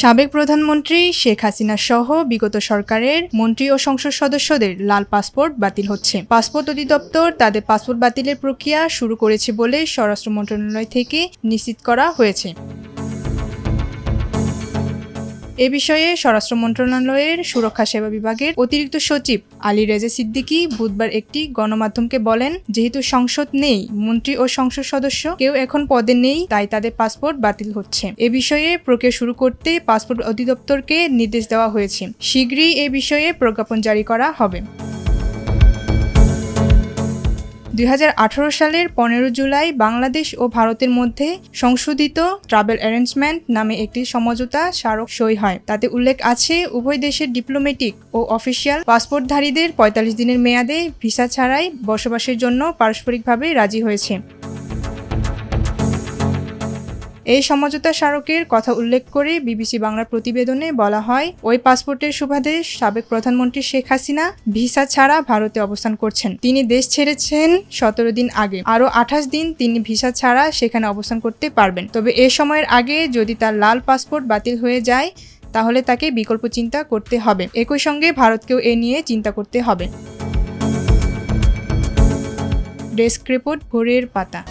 সাবেক প্রধানমন্ত্রী শেখ হাসিনা সহ বিগত সরকারের মন্ত্রী ও সংসদ সদস্যদের লাল পাসপোর্ট বাতিল হচ্ছে। পাসপোর্ট অধিদপ্তর তাদের পাসপোর্ট বাতিলের প্রক্রিয়া শুরু করেছে বলে স্বরাষ্ট্র মন্ত্রণালয় থেকে নিশ্চিত করা হয়েছে। এ বিষয়ে স্বরাষ্ট্র মন্ত্রণালয়ের সুরক্ষা সেবা বিভাগের অতিরিক্ত সচিব আলী রেজা সিদ্দিকি বুধবার একটি গণমাধ্যমকে বলেন, যেহেতু সংসদ নেই, মন্ত্রী ও সংসদ সদস্য কেউ এখন পদে নেই, তাই তাদের পাসপোর্ট বাতিল হচ্ছে। এ বিষয়ে প্রক্রিয়া শুরু করতে পাসপোর্ট অধিদপ্তরকে নির্দেশ দেওয়া হয়েছে। শীঘ্রই এ বিষয়ে প্রজ্ঞাপন জারি করা হবে। দুই হাজার আঠেরো সালের পনেরো জুলাই বাংলাদেশ ও ভারতের মধ্যে সংশোধিত ট্রাভেল অ্যারেঞ্জমেন্ট নামে একটি সমঝোতা স্মারক সই হয়। তাতে উল্লেখ আছে, উভয় দেশের ডিপ্লোমেটিক ও অফিসিয়াল পাসপোর্টধারীদের পঁয়তাল্লিশ দিনের মেয়াদে ভিসা ছাড়াই বসবাসের জন্য পারস্পরিকভাবে রাজি হয়েছে। এই সমঝোতা স্মারকের কথা উল্লেখ করে বিবিসি বাংলার প্রতিবেদনে বলা হয়, ওই পাসপোর্টের সুবাদে সাবেক প্রধানমন্ত্রী শেখ হাসিনা ভিসা ছাড়া ভারতে অবস্থান করছেন। তিনি দেশ ছেড়েছেন সতেরো দিন আগে। আরও আঠাশ দিন তিনি ভিসা ছাড়া সেখানে অবস্থান করতে পারবেন। তবে এ সময়ের আগে যদি তার লাল পাসপোর্ট বাতিল হয়ে যায়, তাহলে তাকে বিকল্প চিন্তা করতে হবে। একই সঙ্গে ভারতকেও এ নিয়ে চিন্তা করতে হবে। ডেস্ক রিপোর্ট, ভোরের পাতা।